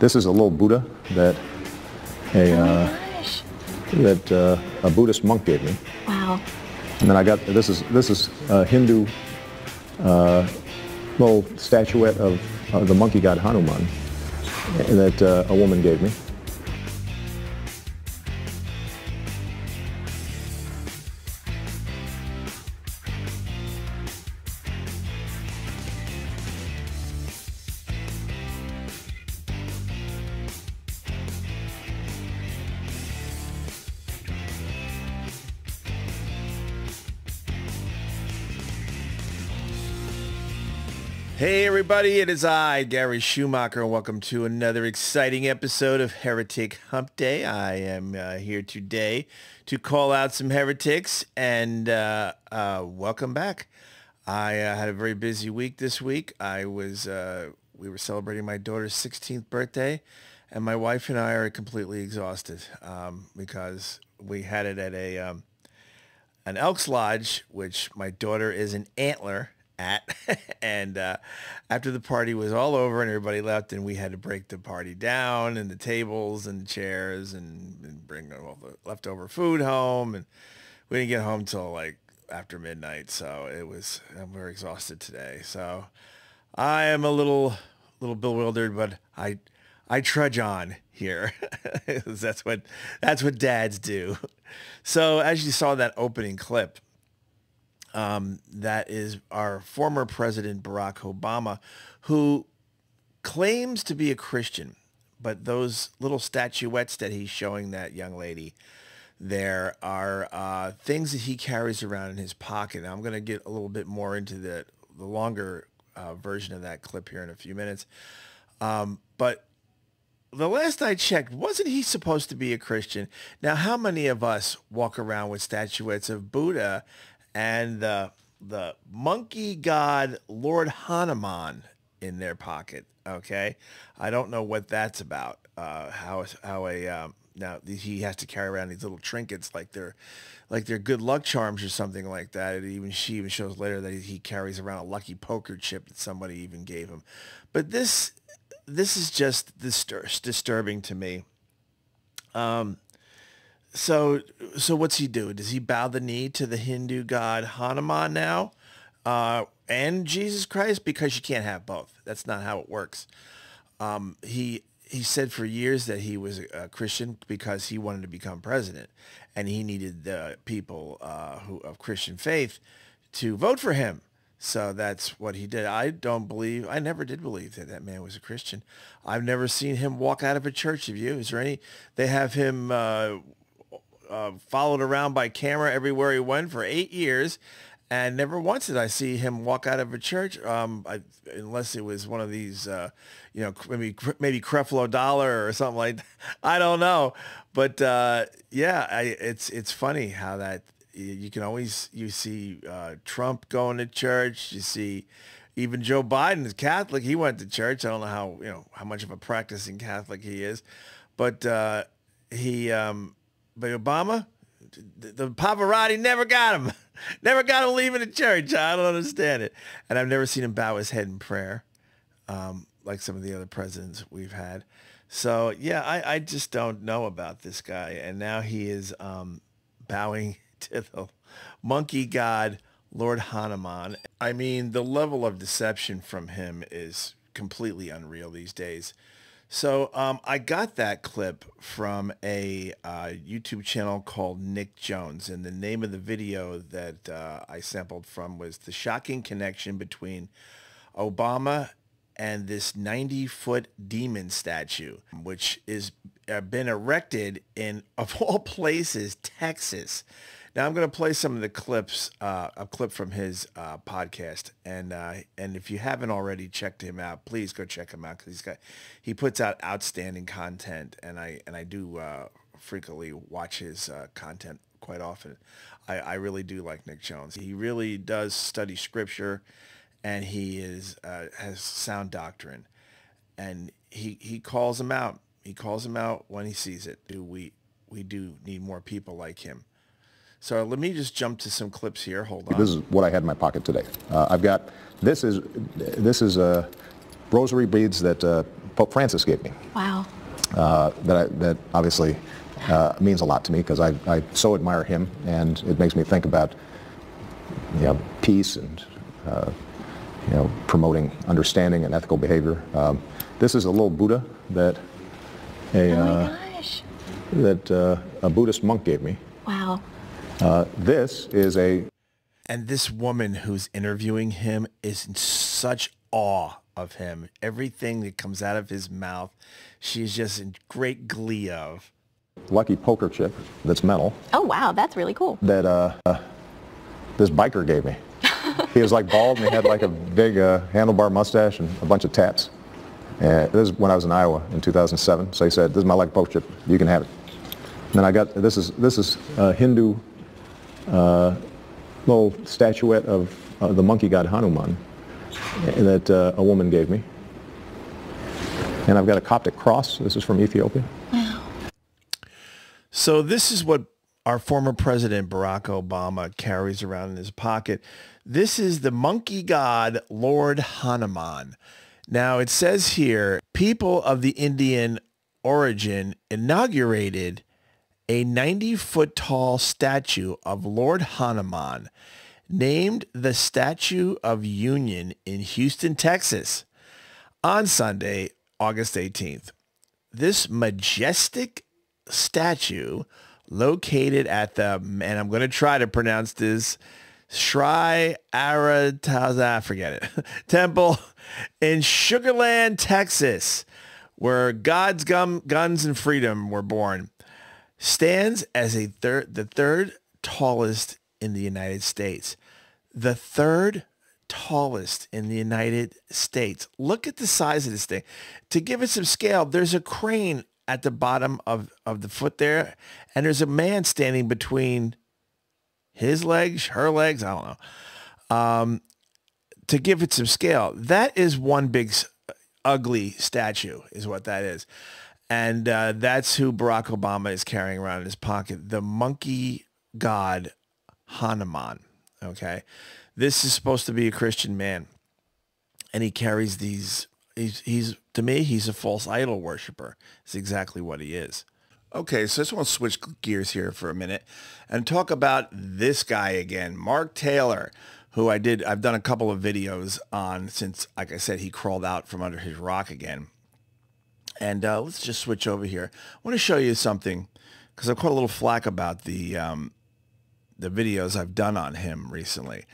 This is a little Buddha that a uh, that uh, a Buddhist monk gave me. Wow. And then I got this is this is a Hindu uh, little statuette of, the monkey god Hanuman that uh, a woman gave me. Everybody, it is I, Gary Schumacher, and welcome to another exciting episode of Heretic Hump Day. I am uh, here today to call out some heretics and uh, uh, welcome back. I uh, had a very busy week this week. I was, uh, we were celebrating my daughter's 16th birthday, and my wife and I are completely exhausted um, because we had it at a um, an Elks Lodge, which my daughter is an antler at. and uh, after the party was all over and everybody left and we had to break the party down and the tables and the chairs and, and bring all the leftover food home. And we didn't get home till like after midnight. So it was, very exhausted today. So I am a little, little bewildered, but I, I trudge on here. that's what, that's what dads do. So as you saw that opening clip, um, that is our former president Barack Obama, who claims to be a Christian, but those little statuettes that he's showing that young lady there are uh, things that he carries around in his pocket. Now, I'm going to get a little bit more into the, the longer uh, version of that clip here in a few minutes. Um, but the last I checked, wasn't he supposed to be a Christian? Now, how many of us walk around with statuettes of Buddha and the the monkey god Lord Hanuman in their pocket. Okay, I don't know what that's about. Uh, how how a um, now he has to carry around these little trinkets like they're like they're good luck charms or something like that. It even she even shows later that he carries around a lucky poker chip that somebody even gave him. But this this is just distur- disturbing to me. Um, so, so what's he do? Does he bow the knee to the Hindu god Hanuman now, uh, and Jesus Christ? Because you can't have both. That's not how it works. Um, he he said for years that he was a Christian because he wanted to become president, and he needed the people uh, who of Christian faith to vote for him. So that's what he did. I don't believe, I never did believe that that man was a Christian. I've never seen him walk out of a church. Have you? Is there any, they have him uh, uh, followed around by camera everywhere he went for eight years. And never once did I see him walk out of a church, um, I, unless it was one of these, uh, you know, maybe maybe Creflo Dollar or something like that. I don't know, but uh, yeah, I, it's it's funny how that you can always you see uh, Trump going to church. You see even Joe Biden is Catholic. He went to church. I don't know how you know how much of a practicing Catholic he is, but uh, he um, but Obama, the paparazzi never got him. never got him leaving the church. I don't understand it. And I've never seen him bow his head in prayer um, like some of the other presidents we've had. So, yeah, I, I just don't know about this guy. And now he is um, bowing to the monkey god, Lord Hanuman. I mean, the level of deception from him is completely unreal these days. So um, I got that clip from a uh, YouTube channel called Nick Jones, and the name of the video that uh, I sampled from was the shocking connection between Obama and this 90-foot demon statue, which is uh, been erected in, of all places, Texas. Now I'm going to play some of the clips, uh, a clip from his uh, podcast, and uh, and if you haven't already checked him out, please go check him out because he's got he puts out outstanding content, and I and I do uh, frequently watch his uh, content quite often. I, I really do like Nick Jones. He really does study scripture, and he is uh, has sound doctrine, and he he calls him out. He calls him out when he sees it. Do we we do need more people like him? So let me just jump to some clips here. Hold on. This is what I had in my pocket today. Uh, I've got, this is, this is uh, rosary beads that uh, Pope Francis gave me. Wow. Uh, that, I, that obviously uh, means a lot to me because I, I so admire him, and it makes me think about you know, peace and uh, you know, promoting understanding and ethical behavior. Um, this is a little Buddha that a, Oh uh, gosh. that uh, a Buddhist monk gave me. Wow. Uh, this is a And this woman who's interviewing him is in such awe of him. Everything that comes out of his mouth, she's just in great glee of. lucky poker chip that's metal Oh wow, that's really cool. that uh, uh, this biker gave me. he was like bald and he had like a big uh, handlebar mustache and a bunch of tats. And this is when I was in Iowa in 2007. So he said, "This is my lucky poker chip. You can have it." And then I got this is this is a Hindu uh, little statuette of uh, the monkey god Hanuman that uh, a woman gave me. And I've got a Coptic cross. This is from Ethiopia. Wow. So this is what our former president Barack Obama carries around in his pocket. This is the monkey god Lord Hanuman. Now it says here, people of the Indian origin inaugurated a 90 foot tall statue of Lord Hanuman named the Statue of Union in Houston, Texas on Sunday, August 18th. This majestic statue located at the, and I'm going to try to pronounce this, Shri Arataza, forget it, temple in Sugar Land, Texas, where God's gum, guns and freedom were born, stands as a third, the third tallest in the United States. The third tallest in the United States. Look at the size of this thing. To give it some scale, there's a crane at the bottom of, of the foot there, and there's a man standing between his legs, her legs, I don't know. Um, to give it some scale, that is one big ugly statue is what that is. And uh, that's who Barack Obama is carrying around in his pocket, the monkey god Hanuman. Okay. This is supposed to be a Christian man. And he carries these, he's, he's to me, he's a false idol worshiper. It's exactly what he is. Okay, so I just want to switch gears here for a minute and talk about this guy again, Mark Taylor, who I did, I've done a couple of videos on since, like I said, he crawled out from under his rock again. And uh, let's just switch over here. I want to show you something because I've caught a little flack about the um, the videos I've done on him recently.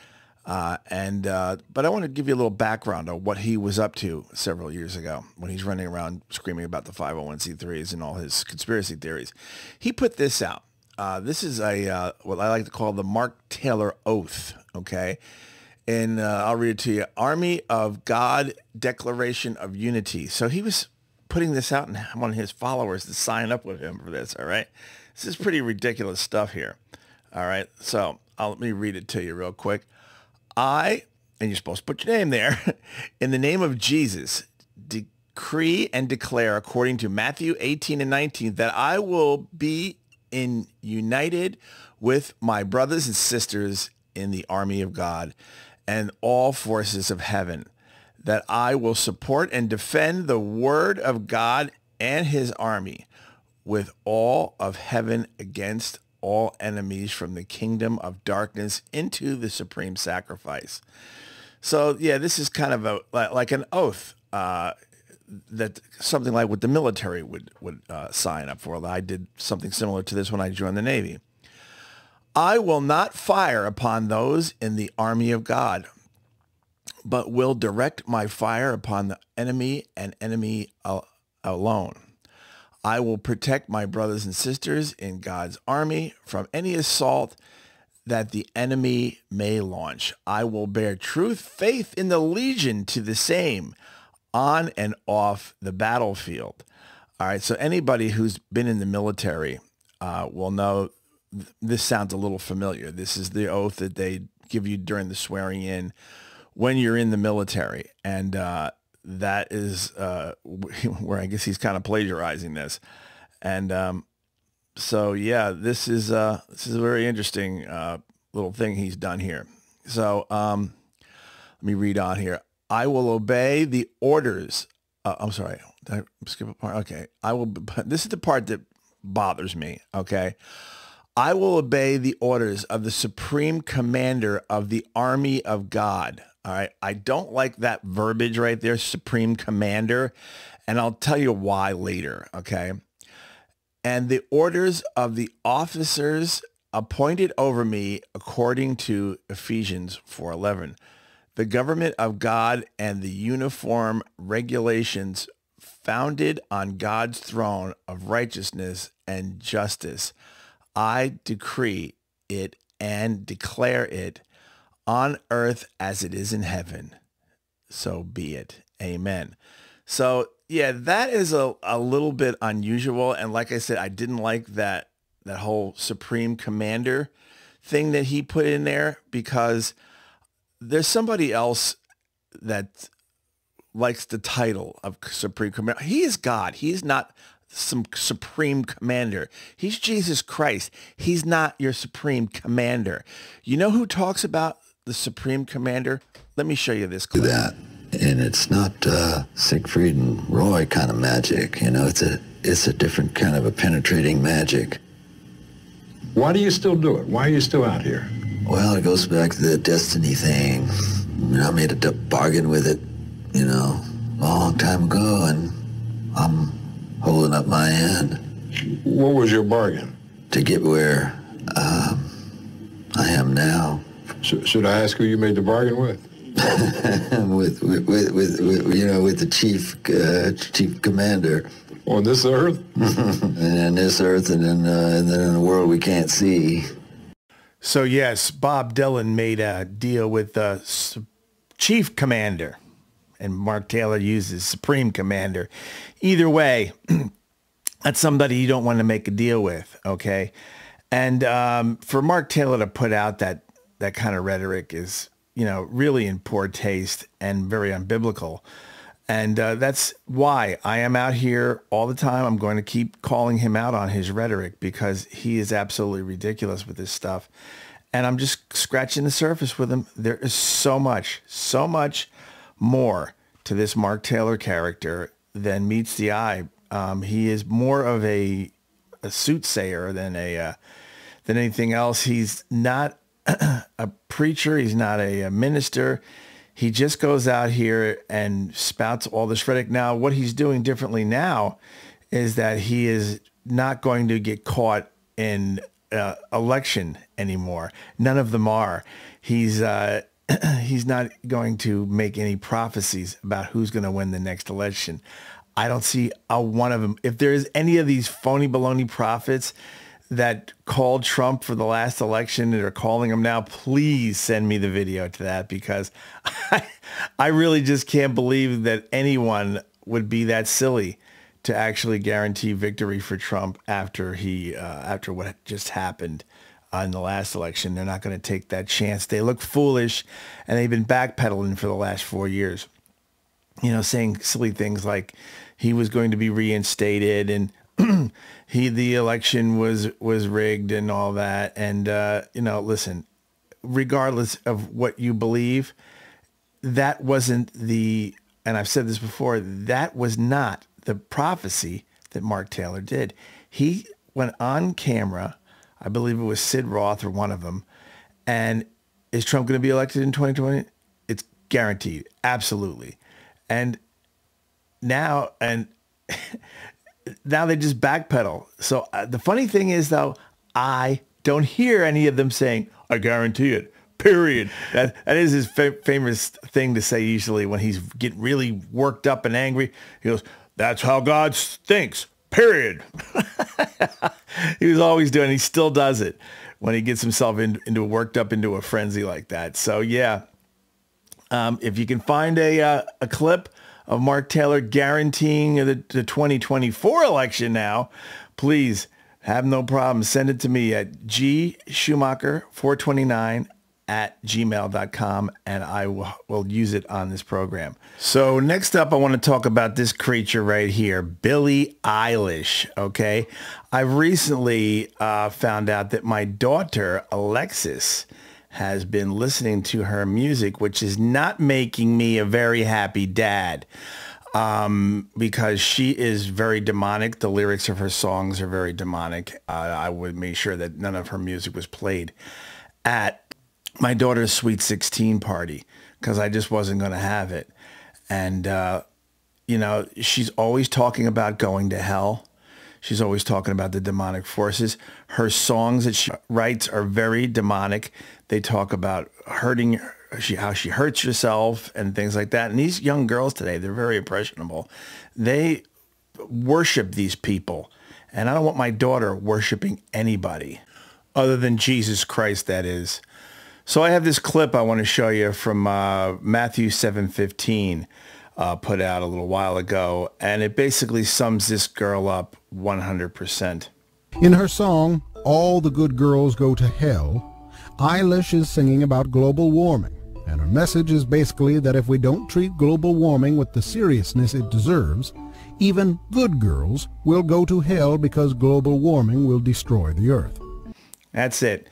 Uh, and uh, but I want to give you a little background on what he was up to several years ago when he's running around screaming about the 501c3s and all his conspiracy theories. He put this out. Uh, this is a uh, what I like to call the Mark Taylor Oath. Okay, and uh, I'll read it to you. Army of God Declaration of Unity. So he was putting this out and I want his followers to sign up with him for this. All right, this is pretty ridiculous stuff here. All right, so I'll, let me read it to you real quick. I, and you're supposed to put your name there, in the name of Jesus, decree and declare according to Matthew 18 and 19 that I will be in united with my brothers and sisters in the army of God and all forces of heaven, that I will support and defend the word of God and his army with all of heaven against all enemies from the kingdom of darkness into the supreme sacrifice. So yeah, this is kind of a like, an oath uh, that something like what the military would would uh, sign up for. I did something similar to this when I joined the Navy. I will not fire upon those in the army of God, but will direct my fire upon the enemy and enemy al- alone. I will protect my brothers and sisters in God's army from any assault that the enemy may launch. I will bear truth, faith in the legion to the same on and off the battlefield. All right, so anybody who's been in the military uh, will know th- this sounds a little familiar. This is the oath that they give you during the swearing in when you're in the military. And uh, that is uh, where I guess he's kind of plagiarizing this. And um, so, yeah, this is uh, this is a very interesting uh, little thing he's done here. So um, let me read on here. I will obey the orders. Uh, I'm sorry. Did I skip a part? Okay. I will, this is the part that bothers me. Okay. I will obey the orders of the supreme commander of the army of God. All right. I don't like that verbiage right there, supreme commander. And I'll tell you why later. Okay. And the orders of the officers appointed over me according to Ephesians 4:11. The government of God and the uniform regulations founded on God's throne of righteousness and justice. I decree it and declare it on earth as it is in heaven. So be it. Amen. So yeah, that is a, a little bit unusual. And like I said, I didn't like that that whole supreme commander thing that he put in there because there's somebody else that likes the title of supreme commander. He is God. He's not some supreme commander. He's Jesus Christ. He's not your supreme commander. You know who talks about the supreme commander? Let me show you this clip. That and it's not uh, Siegfried and Roy kind of magic. You know, it's a it's a different kind of a penetrating magic. Why do you still do it? Why are you still out here? Well, it goes back to the destiny thing. You know, I made a bargain with it, you know, a long time ago, and I'm holding up my end. What was your bargain? To get where um, I am now. So, should I ask who you made the bargain with? with, with, with, with, you know, with the chief, uh, chief commander. On this earth? and on this earth and then, uh, and then in a world we can't see. So yes, Bob Dylan made a deal with the chief commander and Mark Taylor uses supreme commander. Either way, that's somebody you don't want to make a deal with. Okay. And um, for Mark Taylor to put out that, that kind of rhetoric is you know, really in poor taste and very unbiblical. And uh, that's why I am out here all the time. I'm going to keep calling him out on his rhetoric because he is absolutely ridiculous with this stuff. And I'm just scratching the surface with him. There is so much, so much more to this Mark Taylor character than meets the eye. Um, he is more of a, a soothsayer than a uh, than anything else. He's not a preacher. He's not a, a, minister. He just goes out here and spouts all this rhetoric. Now, what he's doing differently now is that he is not going to get caught in uh, election anymore. None of them are. He's uh, he's not going to make any prophecies about who's going to win the next election. I don't see a one of them. If there is any of these phony baloney prophets that called Trump for the last election and are calling him now, please send me the video to that because I, I really just can't believe that anyone would be that silly to actually guarantee victory for Trump after he uh, after what just happened uh, in the last election. They're not going to take that chance. They look foolish, and they've been backpedaling for the last four years. You know, saying silly things like he was going to be reinstated and he the election was was rigged and all that. And uh, you know, listen, regardless of what you believe, that wasn't the. And I've said this before. That was not the prophecy that Mark Taylor did. He went on camera. I believe it was Sid Roth or one of them. And is Trump going to be elected in 2020? It's guaranteed. Absolutely. And now, and now they just backpedal. So uh, the funny thing is, though, I don't hear any of them saying, I guarantee it, period. That, that is his fa- famous thing to say usually when he's getting really worked up and angry. He goes, that's how God thinks, period. he was always doing, he still does it when he gets himself in, into worked up into a frenzy like that. So yeah, um, if you can find a, uh, a clip of Mark Taylor guaranteeing the, the 2024 election now, please have no problem. Send it to me at gschumacher429 at gmail.com and I will, will use it on this program. So next up, I want to talk about this creature right here, Billie Eilish. Okay. I recently uh, found out that my daughter, Alexis, has been listening to her music, which is not making me a very happy dad. um, because she is very demonic. The lyrics of her songs are very demonic. Uh, I would make sure that none of her music was played at my daughter's sweet 16 party because I just wasn't going to have it. And, uh, you know, she's always talking about going to hell. She's always talking about the demonic forces. Her songs that she writes are very demonic. They talk about hurting she how she hurts herself and things like that. And these young girls today, they're very impressionable. They worship these people. And I don't want my daughter worshiping anybody other than Jesus Christ, that is. So I have this clip I want to show you from uh, Matthew 7:15, uh, put out a little while ago, and it basically sums this girl up 100%. In her song, All the Good Girls Go to Hell, Eilish is singing about global warming, and her message is basically that if we don't treat global warming with the seriousness it deserves, even good girls will go to hell because global warming will destroy the earth. That's it.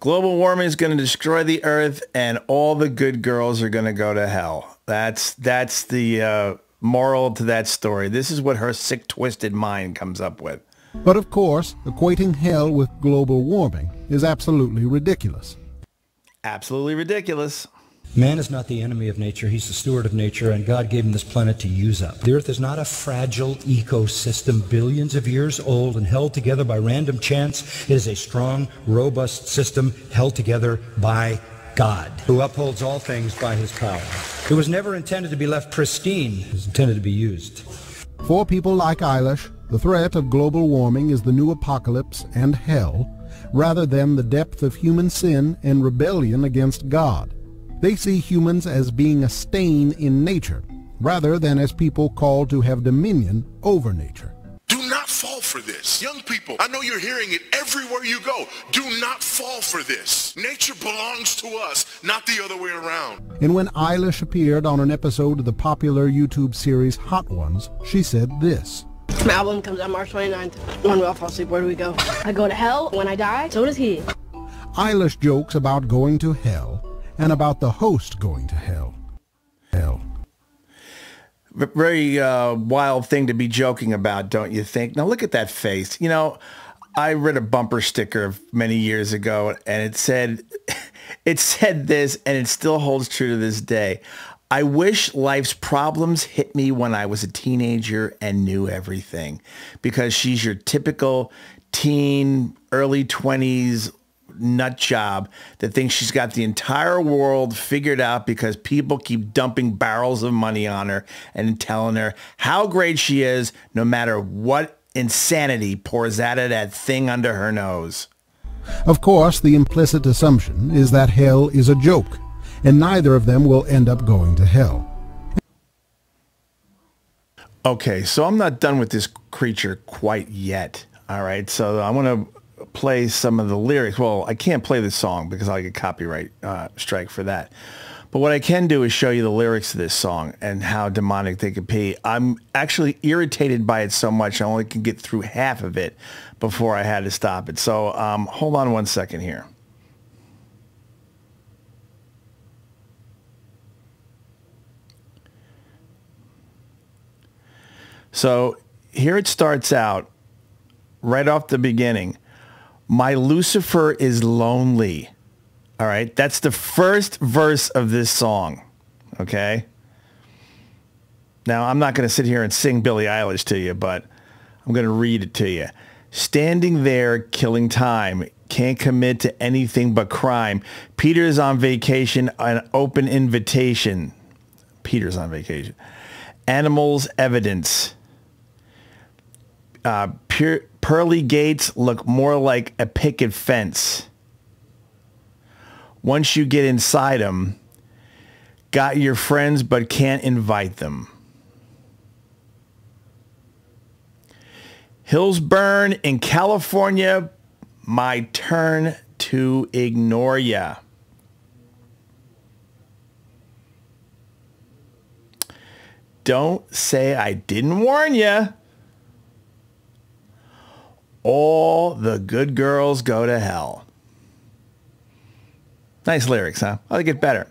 Global warming is going to destroy the earth and all the good girls are going to go to hell. That's that's the uh, moral to that story. This is what her sick twisted mind comes up with. But of course, equating hell with global warming is absolutely ridiculous. Absolutely ridiculous. Man is not the enemy of nature. He's the steward of nature, and God gave him this planet to use up. The earth is not a fragile ecosystem, billions of years old and held together by random chance. It is a strong, robust system held together by God, who upholds all things by his power. It was never intended to be left pristine. It was intended to be used. For people like Eilish, the threat of global warming is the new apocalypse and hell, rather than the depth of human sin and rebellion against God. They see humans as being a stain in nature, rather than as people called to have dominion over nature. Do not fall for this. Young people, I know you're hearing it everywhere you go. Do not fall for this. Nature belongs to us, not the other way around. And when Eilish appeared on an episode of the popular YouTube series Hot Ones, she said this. My album comes out March 29th. When we all fall asleep, where do we go? I go to hell. When I die, so does he. Eilish jokes about going to hell and about the host going to hell. Hell. Very uh, wild thing to be joking about, don't you think? Now look at that face. You know, I read a bumper sticker many years ago and it said, it said this and it still holds true to this day. I wish life's problems hit me when I was a teenager and knew everything because she's your typical teen, early 20s nut job that thinks she's got the entire world figured out because people keep dumping barrels of money on her and telling her how great she is no matter what insanity pours out of that thing under her nose. Of course, the implicit assumption is that hell is a joke, and neither of them will end up going to hell. Okay, so I'm not done with this creature quite yet. All right, so I want to play some of the lyrics. Well, I can't play the song because I'll get copyright uh, strike for that. But what I can do is show you the lyrics to this song and how demonic they could be. I'm actually irritated by it so much I only can get through half of it before I had to stop it. So um, hold on one second here. So here it starts out right off the beginning. My Lucifer is lonely. All right. That's the first verse of this song. Okay. Now, I'm not going to sit here and sing Billie Eilish to you, but I'm going to read it to you. Standing there, killing time, can't commit to anything but crime. Peter's on vacation, an open invitation. Peter's on vacation. Animals, evidence. Uh, pure, pearly gates look more like a picket fence. Once you get inside them, got your friends but can't invite them. Hills burn in California, my turn to ignore ya. Don't say I didn't warn ya. All the good girls go to hell. Nice lyrics, huh? I'll get better.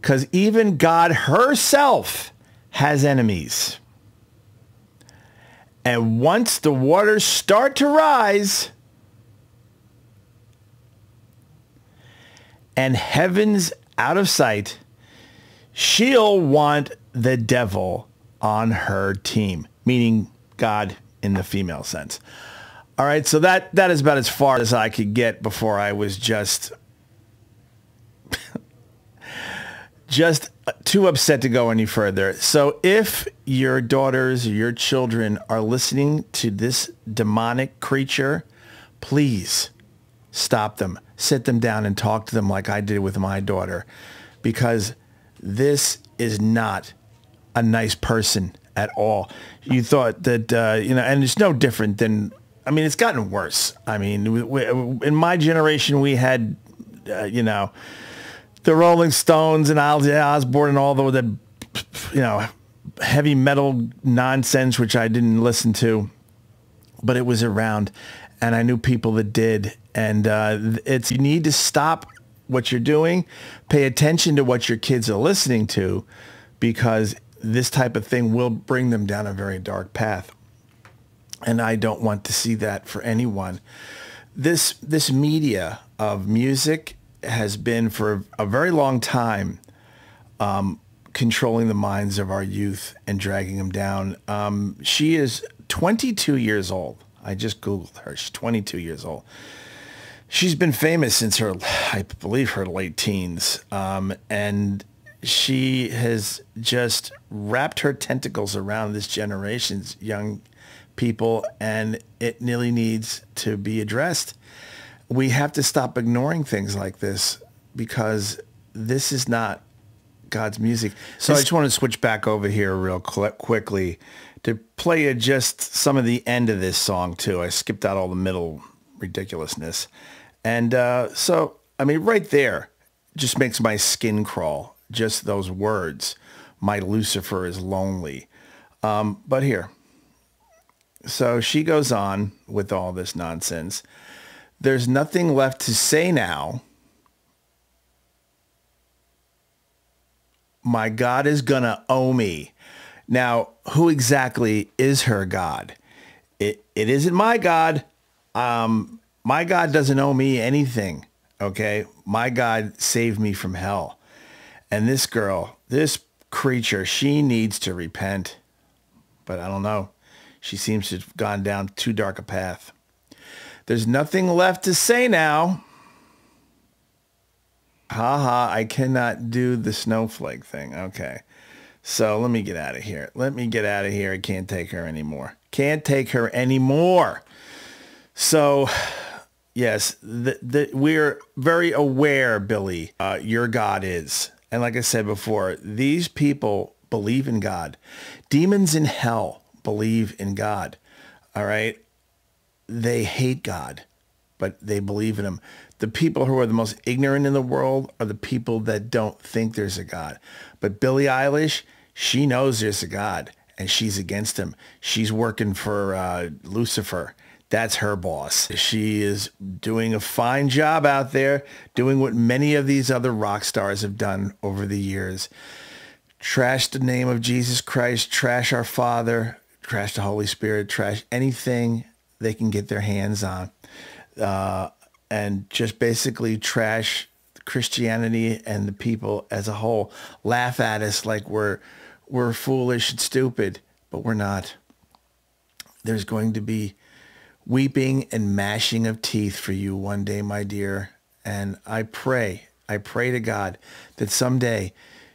Because even God herself has enemies. And once the waters start to rise and heaven's out of sight, she'll want the devil on her team, meaning God in the female sense. All right, so that that is about as far as I could get before I was just just too upset to go any further. So if your daughters or your children are listening to this demonic creature, please stop them. Sit them down and talk to them like I did with my daughter because this is not a nice person at all. You thought that, uh, you know, and it's no different than, I mean, it's gotten worse. I mean, we, in my generation, we had, uh, you know, the Rolling Stones and Ozzy Osbourne and all the, the, you know, heavy metal nonsense, which I didn't listen to, but it was around and I knew people that did. And uh, it's, you need to stop what you're doing, pay attention to what your kids are listening to because this type of thing will bring them down a very dark path. And I don't want to see that for anyone. This, this media of music has been for a very long time um, controlling the minds of our youth and dragging them down. Um, she is 22 years old. I just Googled her. She's 22 years old. She's been famous since her, I believe, her late teens. Um, and she has just wrapped her tentacles around this generation's young people and it nearly needs to be addressed. We have to stop ignoring things like this because this is not God's music. So I just want to switch back over here real quickly to play you just some of the end of this song too. I skipped out all the middle ridiculousness. And uh, so, I mean, right there just makes my skin crawl just those words. My Lucifer is lonely. Um, but here. So she goes on with all this nonsense. There's nothing left to say now. My God is going to owe me. Now, who exactly is her God? It, it isn't my God. Um, my God doesn't owe me anything. Okay. My God saved me from hell. And this girl, this creature, she needs to repent. But I don't know. She seems to have gone down too dark a path. There's nothing left to say now. Ha ha, I cannot do the snowflake thing. Okay. So let me get out of here. Let me get out of here. I can't take her anymore. Can't take her anymore. So yes, the, the, we're very aware, Billie, uh, your God is. And like I said before, these people believe in God. Demons in hell believe in God. All right. They hate God, but they believe in him. The people who are the most ignorant in the world are the people that don't think there's a God. But Billie Eilish, she knows there's a God and she's against him. She's working for uh, Lucifer that's her boss. She is doing a fine job out there, doing what many of these other rock stars have done over the years. Trash the name of Jesus Christ, trash our Father, trash the Holy Spirit, trash anything they can get their hands on. Uh, and just basically trash Christianity and the people as a whole. Laugh at us like we're we're foolish and stupid, but we're not. There's going to be weeping and mashing of teeth for you one day, my dear. And I pray, I pray to God that someday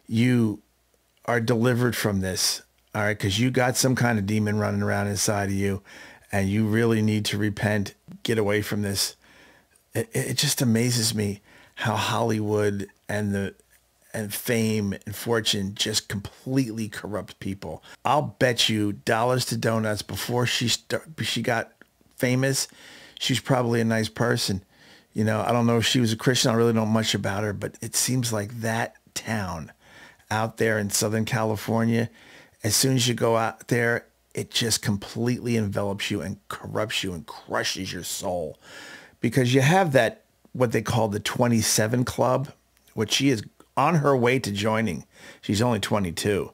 you are delivered from this. All right. Cause you got some kind of demon running around inside of you and you really need to repent, get away from this. It, it just amazes me how Hollywood and the, and fame and fortune just completely corrupt people. I'll bet you dollars to donuts before she start, she got famous, she's probably a nice person. You know, I don't know if she was a Christian. I really don't know much about her, but it seems like that town out there in Southern California, as soon as you go out there, it just completely envelops you and corrupts you and crushes your soul because you have that, what they call the 27 club, which she is on her way to joining. She's only 22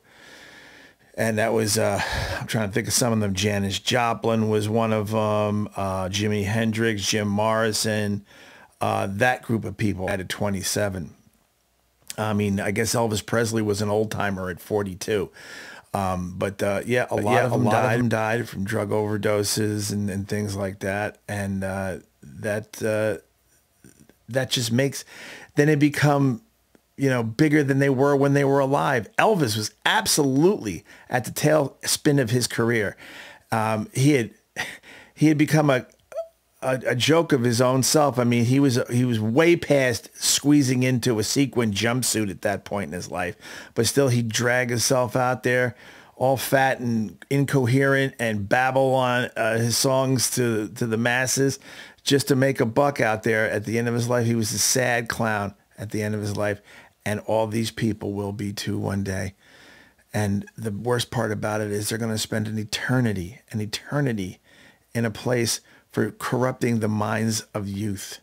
and that was uh, I'm trying to think of some of them. Janis Joplin was one of them. Uh, Jimi Hendrix, Jim Morrison, uh, that group of people at 27. I mean, I guess Elvis Presley was an old timer at 42. Um, but uh, yeah, a lot, yeah, of, them died. of them died from drug overdoses and, and things like that, and uh, that uh, that just makes then they become you know bigger than they were when they were alive. Elvis was absolutely at the tail spin of his career. Um, he had he had become a, a, a joke of his own self. I mean, he was he was way past squeezing into a sequin jumpsuit at that point in his life, but still he dragged himself out there, all fat and incoherent, and babble on uh, his songs to to the masses, just to make a buck out there. At the end of his life, he was a sad clown. At the end of his life, and all these people will be too one day. And the worst part about it is they're going to spend an eternity, an eternity in a place for corrupting the minds of youth.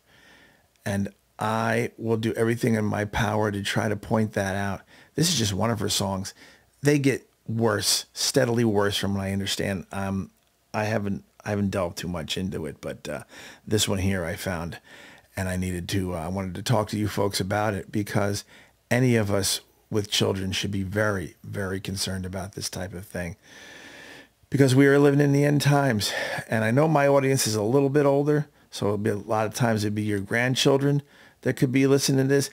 And I will do everything in my power to try to point that out. This is just one of her songs. They get worse, steadily worse from what I understand. Um, I haven't I haven't delved too much into it, but uh, this one here I found, and I needed to. Uh, I wanted to talk to you folks about it because any of us with children should be very, very concerned about this type of thing because we are living in the end times. And I know my audience is a little bit older, so it'll be a lot of times it'd be your grandchildren that could be listening to this.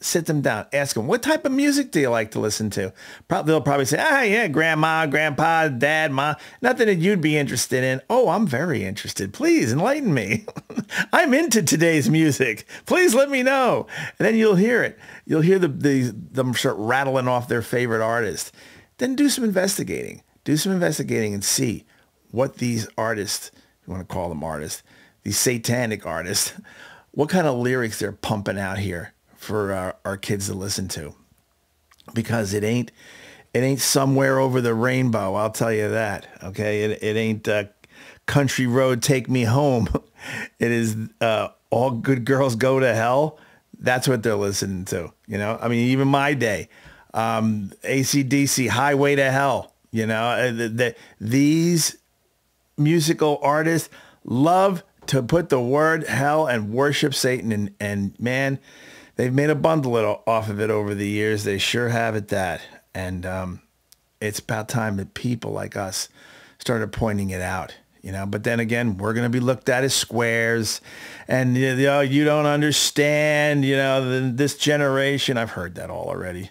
Sit them down, ask them, what type of music do you like to listen to? Probably, they'll probably say, ah, yeah, grandma, grandpa, dad, ma, nothing that you'd be interested in. Oh, I'm very interested. Please enlighten me. I'm into today's music. Please let me know. And then you'll hear it. You'll hear the, the, them start rattling off their favorite artist. Then do some investigating do some investigating and see what these artists, you want to call them artists, these satanic artists, what kind of lyrics they're pumping out here for our, our kids to listen to. Because it ain't, it ain't somewhere over the rainbow. I'll tell you that. Okay. It, it ain't uh, country road, take me home. It is uh, all good girls go to hell. That's what they're listening to. You know, I mean, even my day, um, ACDC, Highway to Hell. You know, uh, the, the, these musical artists love to put the word hell and worship Satan. And, and man, they've made a bundle off of it over the years. They sure have it that. And um, it's about time that people like us started pointing it out. You know, but then again, we're going to be looked at as squares and, you know, you don't understand, you know, this generation. I've heard that all already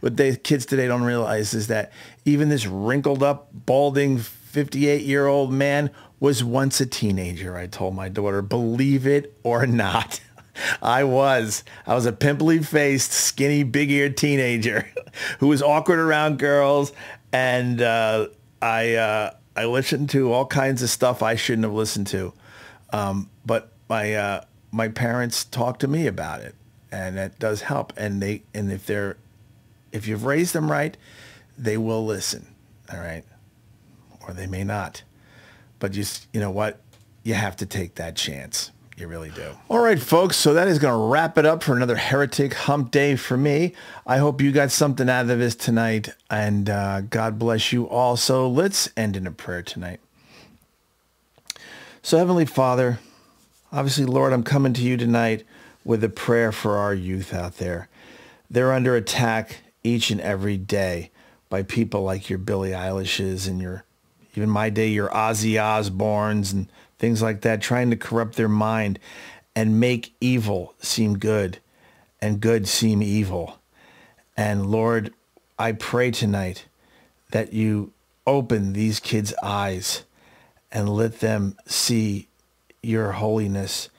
what the kids today don't realize is that even this wrinkled up, balding 58 year old man was once a teenager. I told my daughter, believe it or not. I was. I was a pimply faced, skinny, big eared teenager who was awkward around girls. And uh, I, uh, I listened to all kinds of stuff I shouldn't have listened to. Um, but my, uh, my parents talked to me about it and that does help. And they, and if they're if you've raised them right, they will listen. All right. Or they may not. But just, you know what? You have to take that chance. You really do. All right, folks. So that is going to wrap it up for another Heretic Hump Day for me. I hope you got something out of this tonight. And uh, God bless you all. So let's end in a prayer tonight. So Heavenly Father, obviously, Lord, I'm coming to you tonight with a prayer for our youth out there. They're under attack each and every day by people like your Billie Eilishes and your, even my day, your Ozzy Osbournes and things like that, trying to corrupt their mind and make evil seem good and good seem evil. And Lord, I pray tonight that you open these kids' eyes and let them see your holiness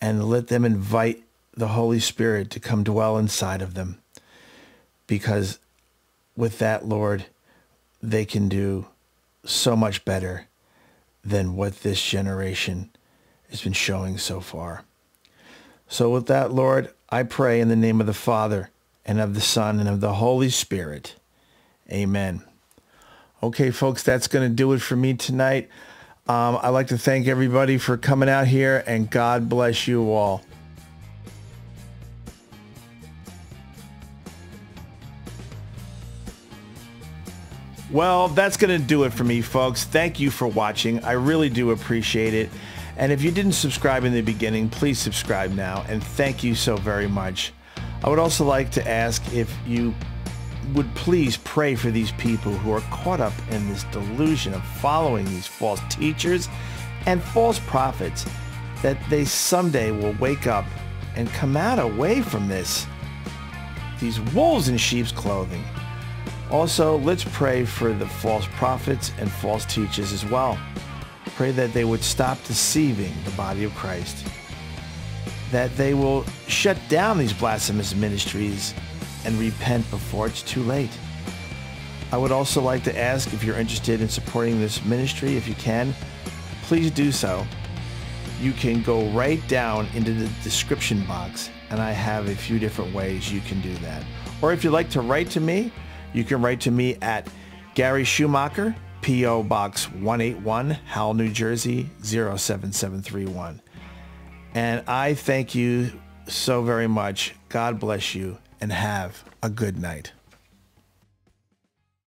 and let them invite the Holy Spirit to come dwell inside of them because with that, Lord, they can do so much better than what this generation has been showing so far. So with that, Lord, I pray in the name of the Father and of the Son and of the Holy Spirit. Amen. Okay, folks, that's going to do it for me tonight. Um, I'd like to thank everybody for coming out here and God bless you all. Well, that's going to do it for me, folks. Thank you for watching. I really do appreciate it. And if you didn't subscribe in the beginning, please subscribe now. And thank you so very much. I would also like to ask if you would please pray for these people who are caught up in this delusion of following these false teachers and false prophets, that they someday will wake up and come out away from this, these wolves in sheep's clothing. Also, let's pray for the false prophets and false teachers as well. Pray that they would stop deceiving the body of Christ, that they will shut down these blasphemous ministries and repent before it's too late. I would also like to ask if you're interested in supporting this ministry, if you can, please do so. You can go right down into the description box and I have a few different ways you can do that. Or if you'd like to write to me, you can write to me at Gary Schumacher, P.O. Box 181, Howell, New Jersey 07731. And I thank you so very much. God bless you and have a good night.